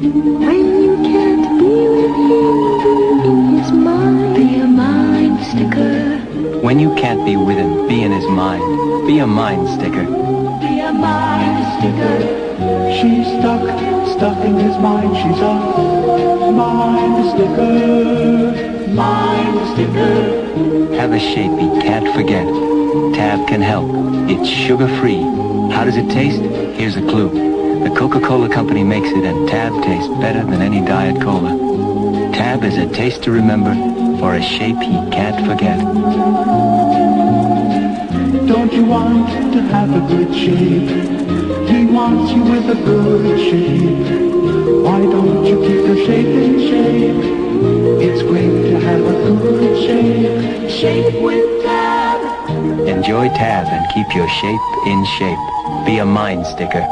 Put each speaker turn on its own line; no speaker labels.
When you can't be with him, be in his mind. Be a mind sticker.
When you can't be with him, be in his mind. Be a mind sticker.
Be a mind sticker.
She's stuck, stuck in his mind. She's a mind sticker, mind sticker.
Have a shape he can't forget. Tab can help. It's sugar-free. How does it taste? Here's a clue. The Coca-Cola Company makes it and Tab tastes better than any Diet Cola. Tab is a taste to remember for a shape he can't forget.
Don't you want to have a good shape? He wants you with a good shape. Why don't you keep your shape in shape? It's great to have a good shape.
Shape with Tab.
Enjoy Tab and keep your shape in shape. Be a mind sticker.